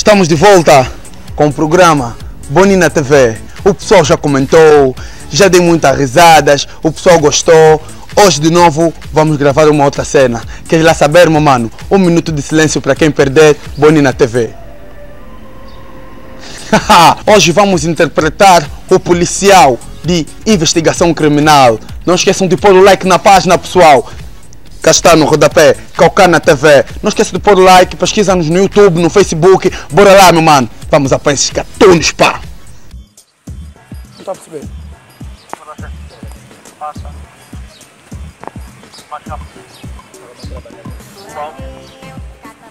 Estamos de volta com o programa Bonina TV. O pessoal já comentou, já dei muitas risadas, o pessoal gostou. Hoje de novo vamos gravar uma outra cena. Queres lá saber, meu mano? Um minuto de silêncio para quem perder Bonina TV. Hoje vamos interpretar o policial de investigação criminal. Não esqueçam de pôr o like na página, pessoal. Cá está no rodapé, Calcana TV. Não esqueça de pôr like, pesquisa-nos no YouTube, no Facebook. Bora lá, meu mano. Vamos apanhar esses gatunos, pá. Não está a perceber? Passa. Mais rápido.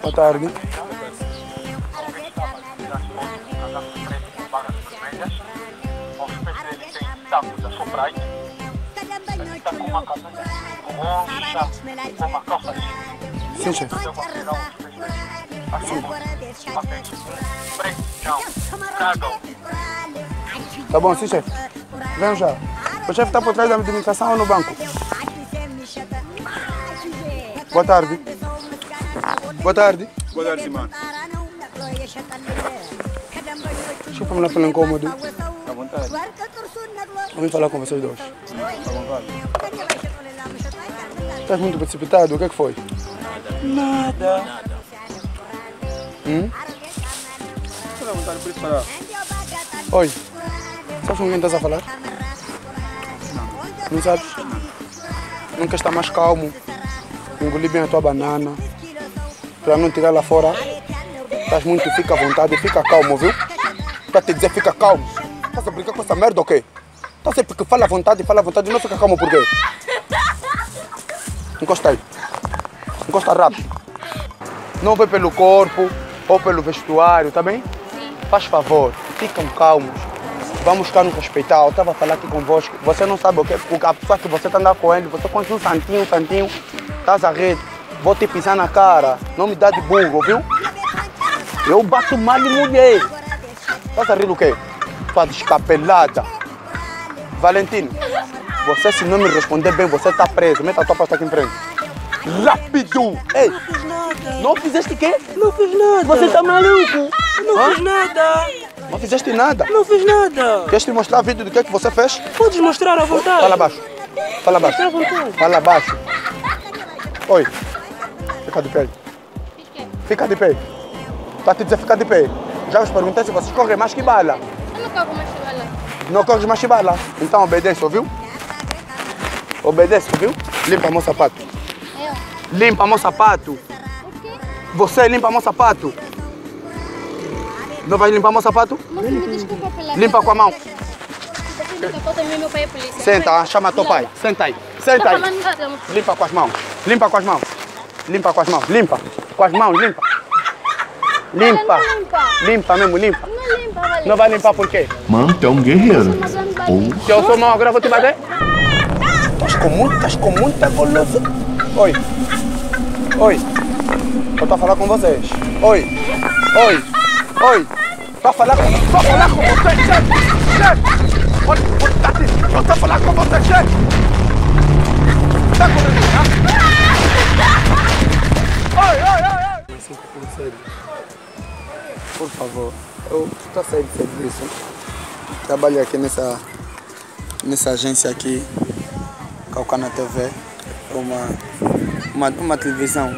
Boa tarde. Chão, cagam. Tá bom, sim, chefe. Venham já. O chefe está por trás da administração ou no banco? Boa tarde. Boa tarde. Boa tarde, mano. Desculpa me lá pelo incômodo. À vontade. Eu falar com vocês dois. À vontade. Estás muito precipitado, o que é que foi? Nada. Hum? Isso para. Oi. Sabes com quem estás a falar? Não sabes? Não queres estar mais calmo? Engolir bem a tua banana. Para não tirar lá fora. Estás muito, fica à vontade, fica calmo, viu? Para te dizer, fica calmo. Estás a brincar com essa merda ou quê? Estás sempre que fala à vontade, fala à vontade, não fica calmo por quê? Encosta aí. Encosta rápido. Não vai pelo corpo ou pelo vestuário, tá bem? Faz favor, ficam calmos. Vamos ficar nos respeitar. Eu estava a falar aqui convosco. Você não sabe o que o que a pessoa que você está andando com ele. Você conhece um santinho, um santinho. Estás a rede. Vou te pisar na cara. Não me dá de burro, viu? Eu bato mal em mulher. Estás a rir do quê? Sua descapelada. Valentino, você se não me responder bem, você está preso. Meta a tua pasta aqui em frente. Rápido! Ei! Não fiz nada. Não fizeste o quê? Não fiz nada. Você está maluco? Não Hã? fiz nada. Não fizeste nada. Não fiz nada. Queres te mostrar vídeo do que, é que você fez? Podes mostrar à vontade. Fala baixo. Fala baixo. Mostrar à vontade. Fala baixo. Oi. Fica de pé. Fica de pé. Tá te dizer fica de pé. Já vos perguntei se vocês correm mais que bala. Eu não cago mais bala. Não corres mais que bala. Então obedece, ouviu? Obedece, ouviu? Limpa meu sapato. Eu. Limpa meu sapato. O quê? Você limpa meu sapato. Não vai limpar meu sapato? Me desculpa pela Limpa com a mão. Senta, chama teu pai. Senta aí. Senta aí. Limpa com as mãos. Limpa com as mãos. Limpa com as mãos. Limpa. Com as mãos, limpa. Limpa. Limpa. Mesmo, limpa. Não limpa, vale. Não vai limpar por quê? Mano, tu é um guerreiro. Se eu sou mau, agora eu vou te bater? Com muita, estás com muita golosa. Oi. Oi. Eu tô a falar com vocês. Oi. Oi. Oi. Tô a falar com, tô a falar com vocês, chefe. Chefe. Olha, olha, tá tô a falar com vocês, chefe. Tá com ele, Oi, oi, oi, oi. Por favor, eu estou a sair de serviço. Trabalho aqui nessa, nessa agência aqui, Calcana TV. É uma, uma, uma televisão.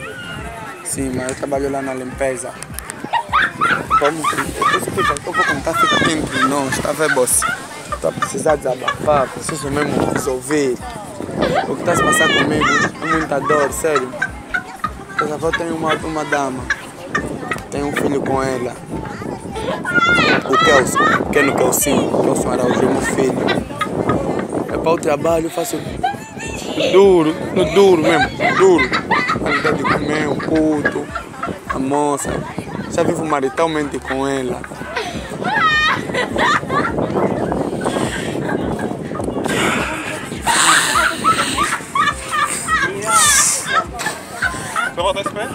Sim, mas eu trabalho lá na limpeza. Vamos, escuta, eu vou contar, fica entre nós, tá vendo, boss? Estou a precisar desabafar, preciso mesmo resolver. O que está se passar comigo é muita dor, sério. Essa avó tem uma, uma dama, tem um filho com ela. O Kelson, pequeno Kelsinho, Kelson Araújo é meu filho. É para o trabalho, faço duro, no duro mesmo, duro. Qualidade de comer, um puto, a moça. Já vivo maritalmente com ela. Só voltar esse pé?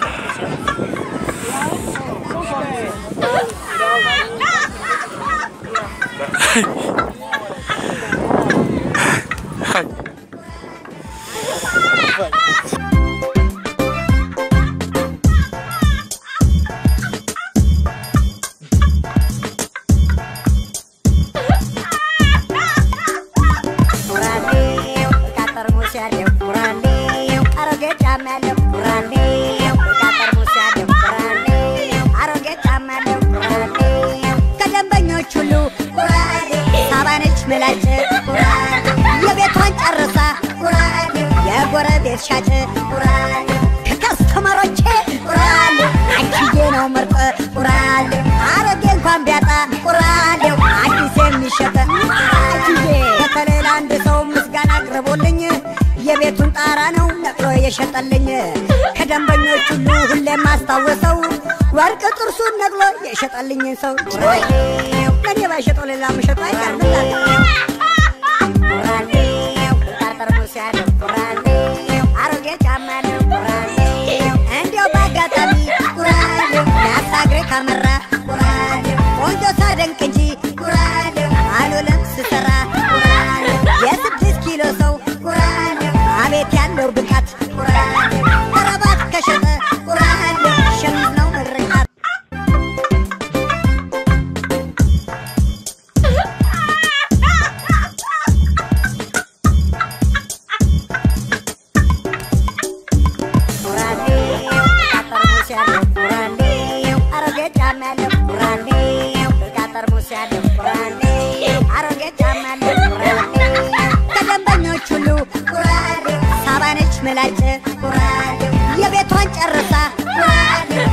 ለጎረቤት ሻጭ ቁራሌ ከከስተመሮቼ ቁራሌ አንቺዬ ነው ምርጥ ቁራሌ አረጌ እንኳን ቢያጣ ቁራሌው አዲስ የሚሸጥ በተለይ ለአንድ ሰው ምስጋና አቅርቦልኝ የቤቱን ጣራ ነው ነቅሎ የሸጠልኝ። ከደንበኞች ሁሉ ሁሌም ማስታወሰው ወርቅ ጥርሱን ነቅሎ የሸጠልኝን ሰው ለእኔ ባይሸጠው ሌላ ምሸጡ አይቀርም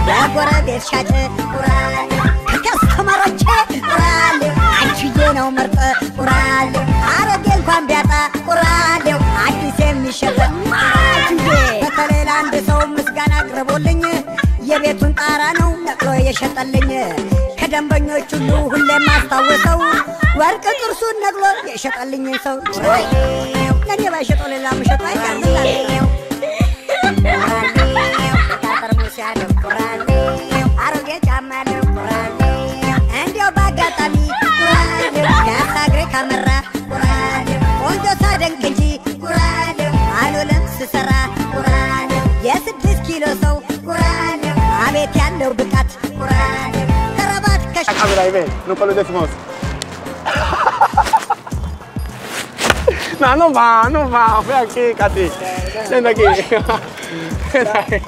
ለጎረቤት ሻጭ ቁራሌው ከከስተመሮቼ ቁራሌው አንቺዬ ነው ምርጥ ቁራሌው አሮጌ እንኳን ቢያጣ ቁራሌው አዲስ የሚሸጥ አንቺዬ በተለይ ለአንድ ሰው ምስጋና አቅርቦልኝ የቤቱን ጣራ ነው ነቅሎ የሸጠልኝ ከደንበኞች ሁሉ ሁሌም ማስታወሰው ወርቅ ጥርሱን ነቅሎ የሸጠልኝን ሰው ለእኔ ባይሸጠው ሌላ ምሸጡ አይቀርም Câmera aí. Não falou desse moço. Não, não vá, não vá. Vem aqui, Cati. Senta aqui. Senta aí.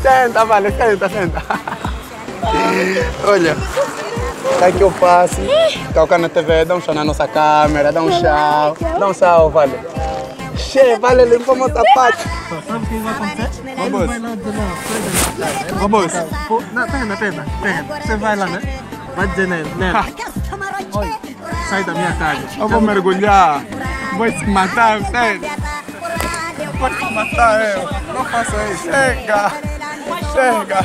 Senta, vale, senta, senta. Olha, tá que eu faço. Colocar na TV, dá um tchau na nossa câmera, dá um tchau. Dá um tchau, vale. Che, vale, limpou meu sapato. Vamos. Vamos. Pô, Não, pera, pera, pera. Você vai lá, né? Vai dizer nele, Nela, sai da minha casa. Eu vou mergulhar. Vou se matar, sério. Pode se matar eu. Não faça isso. Chega. Chega.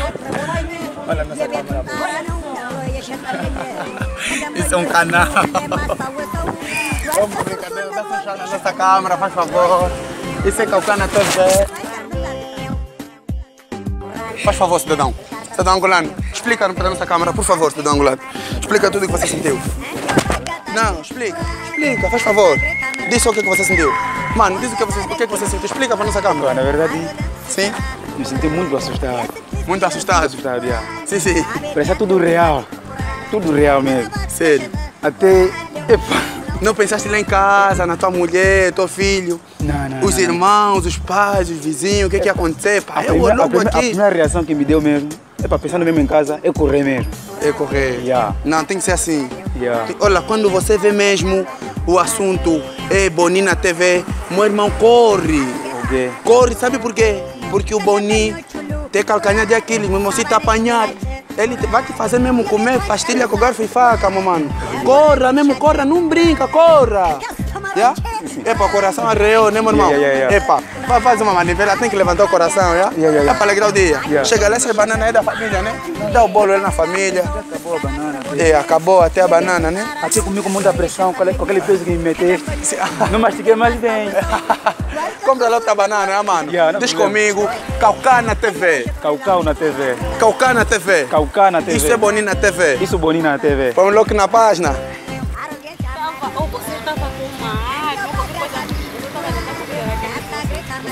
Olha nessa câmera. Isso é um canal. Vamos, brincadeira. Dá fechar na nossa câmera, faz favor. Isso é Calcana TV. Faz favor, cidadão. Cidadão angolano, explica para a nossa câmera, por favor, cidadão angolano. Explica tudo o que você sentiu. Não, explica, explica, faz favor. Diz o que, que você sentiu. Mano, diz o que, você, o que, que você sentiu. Explica para a nossa câmera. Na verdade, Sim? me senti muito assustado. Muito assustado. Assustado, já. Sim, sim. Parecia tudo real. Tudo real mesmo. Sério. Até. Epa! Não pensaste lá em casa, na tua mulher, teu filho, Não, não. os não, irmãos, os pais, os vizinhos, o que, que ia acontecer? Pá, A eu primeira, a, primeira, a primeira reação que me deu mesmo, é para pensando mesmo em casa, é correr mesmo. É correr. Yeah. Não, tem que ser assim. Yeah. Olha, quando você vê mesmo o assunto é Bonina TV, meu irmão corre. Ok? Corre, sabe por quê? Porque o Boni tem calcanhar de Aquiles, meu irmão, se te apanhar, ele vai te fazer mesmo comer pastilha com garfo e faca, meu mano. Corra mesmo, corra, não brinca, corra. Yeah? Epa, coração arreou, né, meu irmão? Yeah, yeah, yeah. Epa, vai fazer uma manivela, tem que levantar o coração, yeah? Yeah, yeah, yeah. É para alegrar o dia. Yeah. Chega lá, essa banana é da família, né? Dá o bolo na família. Acabou a banana. É, acabou até a banana, né? Até comi com muita pressão, com aquele- peso que me meteu. Não mastiguei mais bem. Compra lá outra banana, né, mano? Yeah, Diz comigo, Calcana TV. Caucau na TV. Calcana TV. Caucá na TV. Isso é Bonina TV. Isso bonito na TV. Põe logo na página.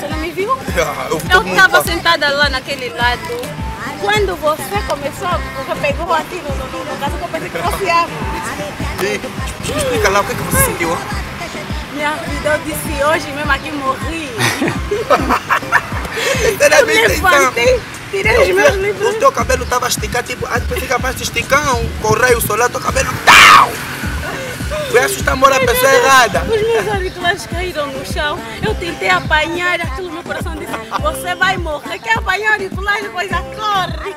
Você não me viu? Eu estava sentada lá naquele lado. Quando você começou, você pegou aquilo no, no, no caso que eu pensei que fosse água. Explica lá o que, que você sentiu. Minha vida, eu disse hoje mesmo aqui morri. Eu levantei, tirei os meus livros. O teu cabelo estava esticado, tipo, ah, depois fica mais de esticão, com o raio solar, teu cabelo. Tau! Foi assustar embora a pessoa errada. Os meus auriculares caíram no chão. Eu tentei apanhar aquilo, meu coração disse: Você vai morrer. Quer apanhar auriculares? Coisa corre.